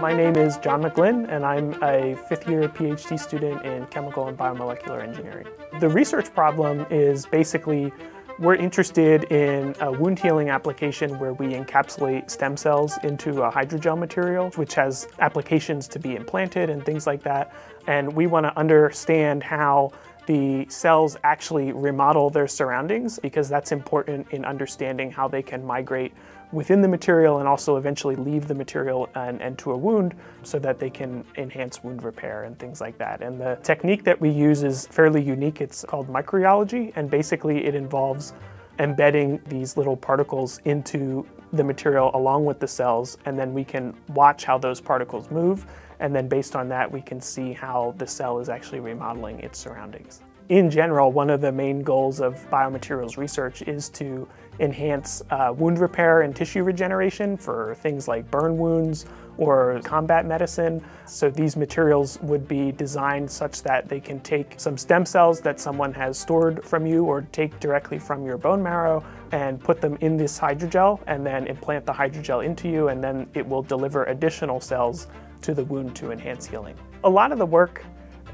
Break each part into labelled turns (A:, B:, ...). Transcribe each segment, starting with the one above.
A: My name is John McGlynn, and I'm a fifth year PhD student in chemical and biomolecular engineering. The research problem is basically we're interested in a wound healing application where we encapsulate stem cells into a hydrogel material, which has applications to be implanted and things like that. And we want to understand how the cells actually remodel their surroundings because that's important in understanding how they can migrate within the material and also eventually leave the material and, and, to a wound so that they can enhance wound repair and things like that. And the technique that we use is fairly unique. It's called microrheology and basically it involves embedding these little particles into the material along with the cells and then we can watch how those particles move and then based on that we can see how the cell is actually remodeling its surroundings. In general, one of the main goals of biomaterials research is to enhance uh, wound repair and tissue regeneration for things like burn wounds or combat medicine. So these materials would be designed such that they can take some stem cells that someone has stored from you or take directly from your bone marrow and put them in this hydrogel and then implant the hydrogel into you and then it will deliver additional cells to the wound to enhance healing. A lot of the work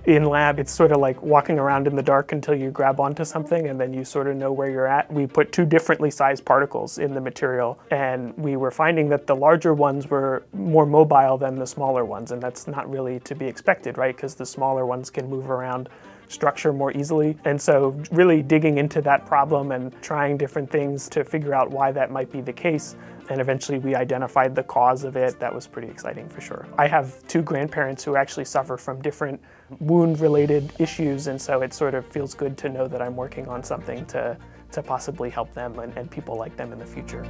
A: in lab, it's sort of like walking around in the dark until you grab onto something and then you sort of know where you're at. We put two differently sized particles in the material and we were finding that the larger ones were more mobile than the smaller ones and that's not really to be expected, right? Because the smaller ones can move around structure more easily. And so really digging into that problem and trying different things to figure out why that might be the case. And eventually we identified the cause of it. That was pretty exciting for sure. I have two grandparents who actually suffer from different wound related issues. And so it sort of feels good to know that I'm working on something to, to possibly help them and, and people like them in the future.